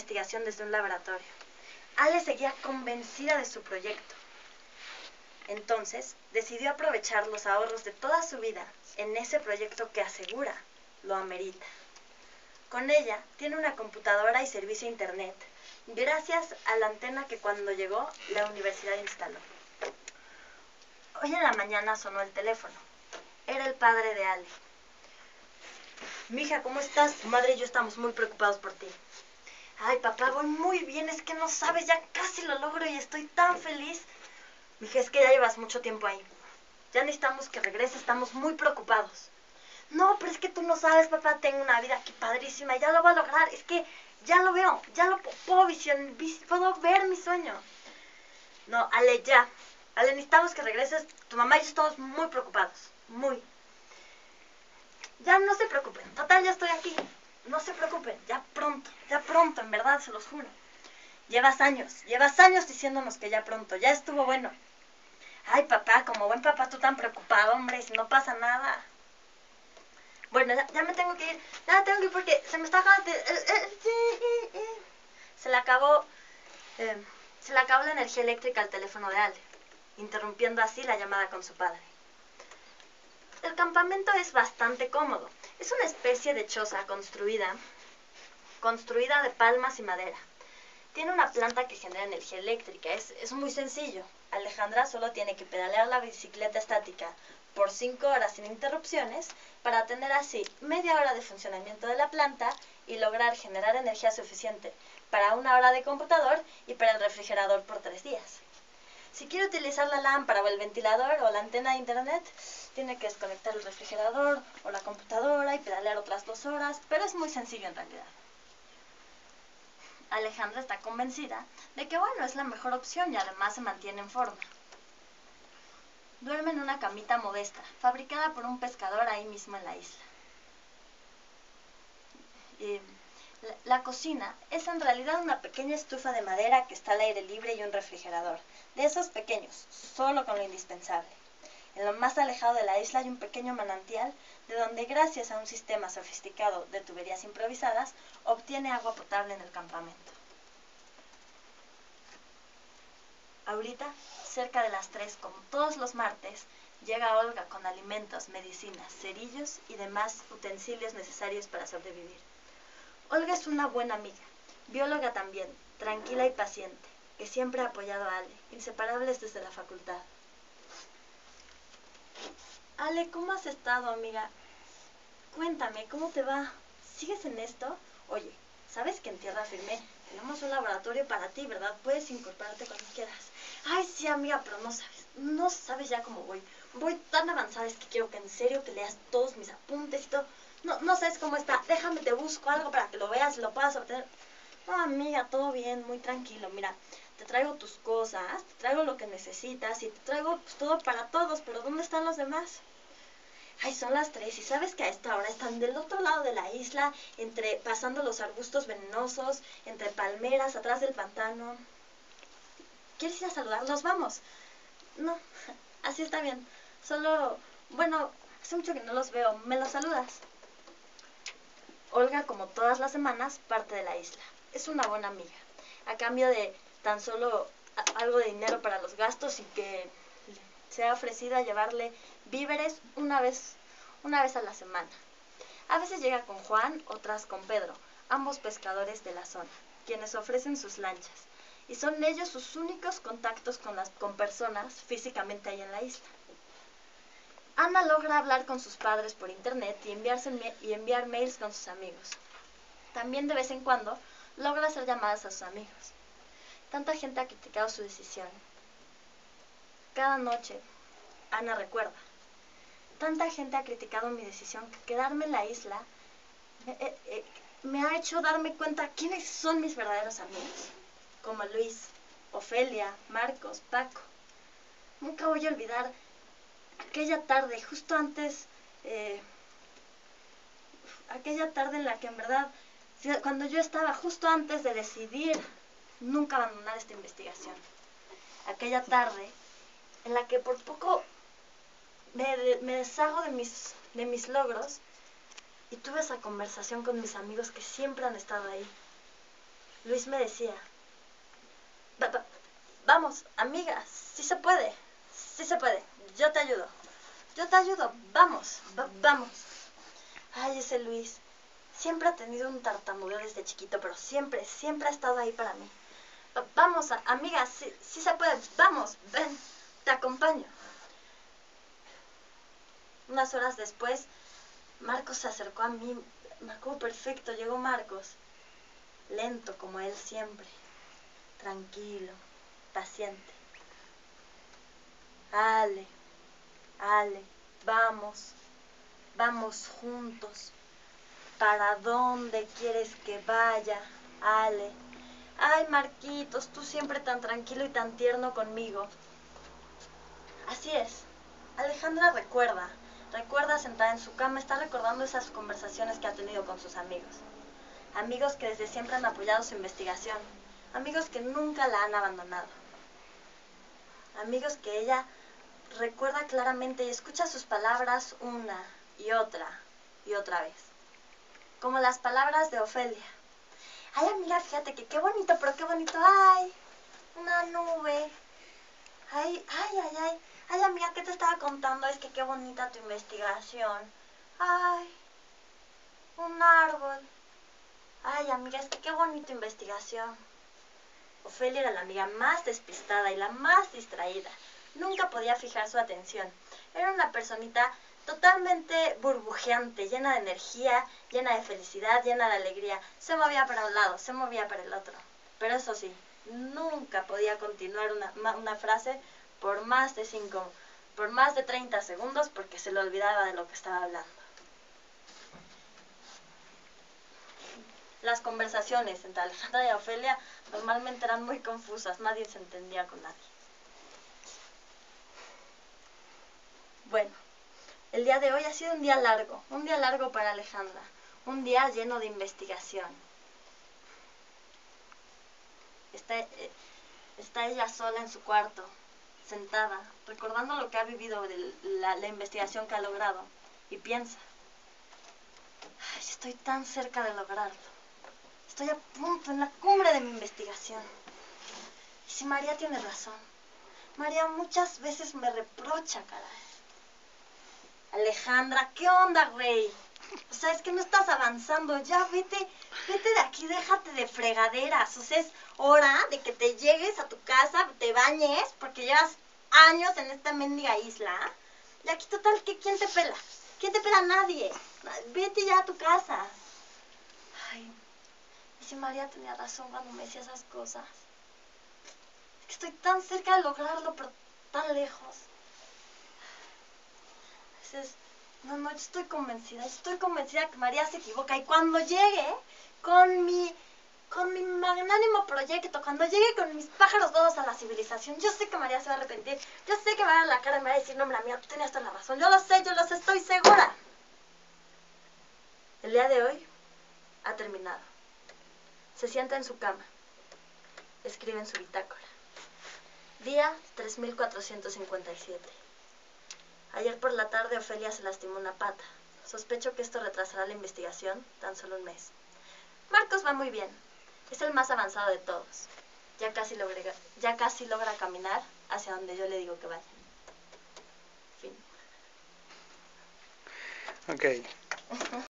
investigación desde un laboratorio. Ale seguía convencida de su proyecto. Entonces, decidió aprovechar los ahorros de toda su vida en ese proyecto que asegura lo amerita. Con ella tiene una computadora y servicio a internet, gracias a la antena que cuando llegó la universidad instaló. Hoy en la mañana sonó el teléfono. Era el padre de Ale. Mija, ¿cómo estás? Tu madre y yo estamos muy preocupados por ti. Ay, papá, voy muy bien, es que no sabes, ya casi lo logro y estoy tan feliz. Mija, es que ya llevas mucho tiempo ahí. Ya necesitamos que regreses, estamos muy preocupados. No, pero es que tú no sabes, papá, tengo una vida aquí padrísima, ya lo voy a lograr. Es que ya lo veo, ya lo puedo vision, puedo ver mi sueño. No, Ale, ya. Ale, necesitamos que regreses. Tu mamá y yo estamos muy preocupados. Muy. Ya no se preocupen. Total, ya estoy aquí. No se preocupen. Ya pronto, ya pronto, en verdad, se los juro. Llevas años, llevas años diciéndonos que ya pronto, ya estuvo bueno. Ay, papá, como buen papá, tú tan preocupado, hombre, si no pasa nada. Bueno, ya, me tengo que ir. Ya me tengo que ir porque se me está acabando. Eh, eh, eh, se le acabó. se le acabó la energía eléctrica al teléfono de Ale, interrumpiendo así la llamada con su padre. El campamento es bastante cómodo. Es una especie de choza construida, construida de palmas y madera. Tiene una planta que genera energía eléctrica. Es, es muy sencillo. Alejandra solo tiene que pedalear la bicicleta estática por 5 horas sin interrupciones para tener así media hora de funcionamiento de la planta y lograr generar energía suficiente para una hora de computador y para el refrigerador por tres días. Si quiere utilizar la lámpara o el ventilador o la antena de internet, tiene que desconectar el refrigerador o la computadora y pedalear otras dos horas, pero es muy sencillo en realidad. Alejandra está convencida de que bueno, es la mejor opción y además se mantiene en forma. Duerme en una camita modesta, fabricada por un pescador ahí mismo en la isla. la, la, cocina es en realidad una pequeña estufa de madera que está al aire libre y un refrigerador, de esos pequeños, solo con lo indispensable. En lo más alejado de la isla hay un pequeño manantial de donde gracias a un sistema sofisticado de tuberías improvisadas obtiene agua potable en el campamento. Ahorita cerca de las 3, como todos los martes, llega Olga con alimentos, medicinas, cerillos y demás utensilios necesarios para sobrevivir. Olga es una buena amiga, bióloga también, tranquila y paciente, que siempre ha apoyado a Ale, inseparables desde la facultad. Ale, ¿cómo has estado, amiga? Cuéntame, ¿cómo te va? ¿Sigues en esto? Oye, ¿sabes que en Tierra Firme tenemos un laboratorio para ti, ¿verdad? Puedes incorporarte cuando quieras. Ay, sí, amiga, pero no sabes, no sabes ya cómo voy. Voy tan avanzada, es que quiero que en serio te leas todos mis apuntes y todo. No, no sabes cómo está. Déjame, te busco algo para que lo veas y lo puedas obtener. No, amiga, todo bien, muy tranquilo. Mira, te traigo tus cosas, te traigo lo que necesitas y te traigo pues, todo para todos, pero ¿dónde están los demás? Ay, son las tres y sabes que a esta hora están del otro lado de la isla, entre pasando los arbustos venenosos, entre palmeras, atrás del pantano. ¿Quieres ir a saludarlos? Vamos. No, así está bien. Solo, bueno, hace mucho que no los veo. ¿Me los saludas? Olga, como todas las semanas, parte de la isla. Es una buena amiga. A cambio de tan solo algo de dinero para los gastos y que se ha ofrecido a llevarle víveres una vez, una vez a la semana. A veces llega con Juan, otras con Pedro, ambos pescadores de la zona, quienes ofrecen sus lanchas y son ellos sus únicos contactos con, las, con personas físicamente ahí en la isla. Ana logra hablar con sus padres por internet y, enviar mails con sus amigos. También de vez en cuando logra hacer llamadas a sus amigos. Tanta gente ha criticado su decisión. Cada noche, Ana recuerda, tanta gente ha criticado mi decisión que quedarme en la isla eh, eh, me ha hecho darme cuenta quiénes son mis verdaderos amigos como Luis, Ofelia, Marcos, Paco. Nunca voy a olvidar aquella tarde, justo antes, eh, aquella tarde en la que en verdad, cuando yo estaba justo antes de decidir nunca abandonar esta investigación, aquella tarde en la que por poco me, me deshago de mis, de mis logros y tuve esa conversación con mis amigos que siempre han estado ahí. Luis me decía, vamos, amiga, sí se puede, sí se puede, yo te ayudo, yo te ayudo, vamos, vamos. Ay, ese Luis, siempre ha tenido un tartamudeo desde chiquito, pero siempre, siempre ha estado ahí para mí. vamos, amiga, sí, se puede, vamos, ven, te acompaño. Unas horas después, Marcos se acercó a mí, acuerdo perfecto, llegó Marcos, lento como él siempre, tranquilo, paciente. Ale, Ale, vamos, vamos juntos. ¿Para dónde quieres que vaya, Ale? Ay, Marquitos, tú siempre tan tranquilo y tan tierno conmigo. Así es. Alejandra recuerda, recuerda sentada en su cama, está recordando esas conversaciones que ha tenido con sus amigos. Amigos que desde siempre han apoyado su investigación. Amigos que nunca la han abandonado. Amigos que ella recuerda claramente y escucha sus palabras una y otra y otra vez. Como las palabras de Ofelia. Ay, amiga, fíjate que qué bonito, pero qué bonito. Ay, una nube. Ay, ay, ay, ay. Ay, amiga, ¿qué te estaba contando? Es que qué bonita tu investigación. Ay, un árbol. Ay, amiga, es que qué bonita investigación. Ofelia era la amiga más despistada y la más distraída. Nunca podía fijar su atención. Era una personita totalmente burbujeante, llena de energía, llena de felicidad, llena de alegría. Se movía para un lado, se movía para el otro. Pero eso sí, nunca podía continuar una, frase por más de cinco, por más de 30 segundos porque se le olvidaba de lo que estaba hablando. Las conversaciones entre Alejandra y Ofelia normalmente eran muy confusas, nadie se entendía con nadie. Bueno, el día de hoy ha sido un día largo, un día largo para Alejandra, un día lleno de investigación. Está, eh, está ella sola en su cuarto, sentada, recordando lo que ha vivido, de la, investigación que ha logrado, y piensa, Ay, estoy tan cerca de lograrlo. Estoy a punto, en la cumbre de mi investigación. Y si María tiene razón, María muchas veces me reprocha, caray. Alejandra, ¿qué onda, güey? O sea, es que no estás avanzando. Ya vete, vete de aquí, déjate de fregaderas. O sea, es hora de que te llegues a tu casa, te bañes, porque llevas años en esta mendiga isla. Y aquí total, ¿qué, ¿quién te pela? ¿Quién te pela? Nadie. Vete ya a tu casa. Ay, y si María tenía razón cuando me decía esas cosas. Es que estoy tan cerca de lograrlo, pero tan lejos. Dices, no, no, yo estoy convencida, estoy convencida que María se equivoca. Y cuando llegue con mi, con mi magnánimo proyecto, cuando llegue con mis pájaros todos a la civilización, yo sé que María se va a arrepentir. Yo sé que va a dar la cara y me va a decir, no, mira, tú tenías toda la razón. Yo lo sé, yo lo sé, estoy segura. El día de hoy ha terminado. Se sienta en su cama. Escribe en su bitácora. Día 3457. Ayer por la tarde Ofelia se lastimó una pata. Sospecho que esto retrasará la investigación tan solo un mes. Marcos va muy bien. Es el más avanzado de todos. Ya casi, ya casi logra caminar hacia donde yo le digo que vaya. Fin. Ok.